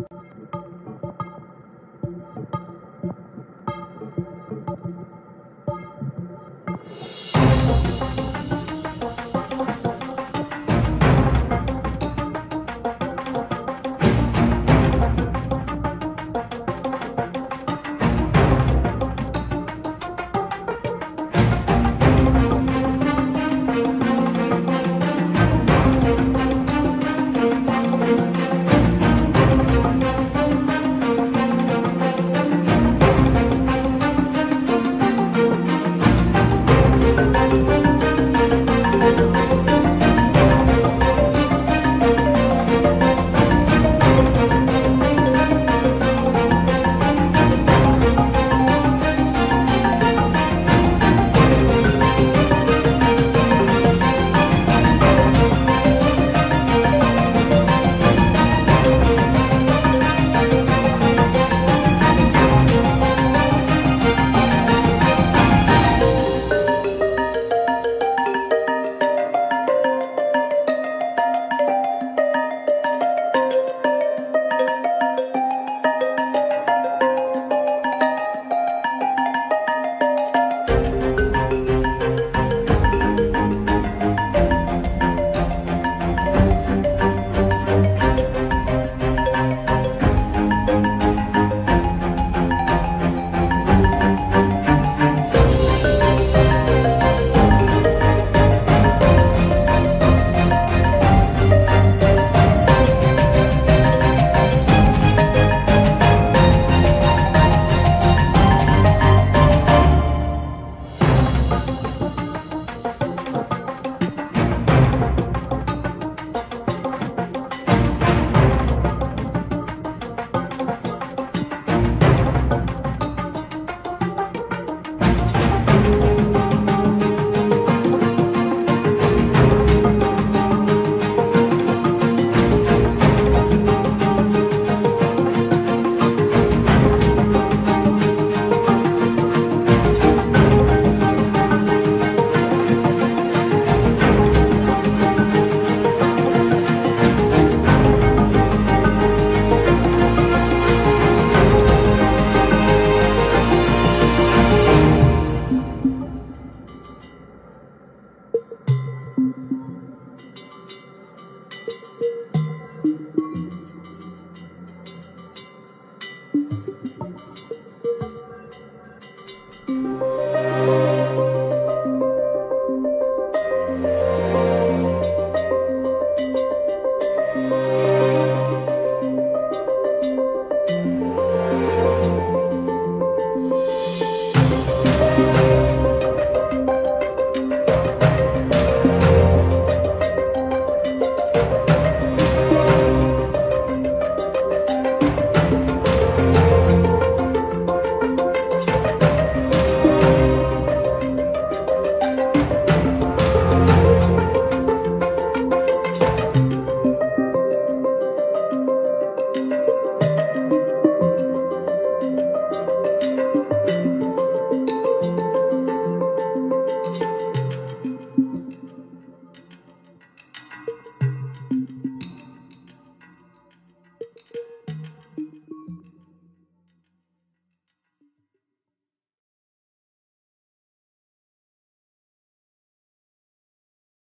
you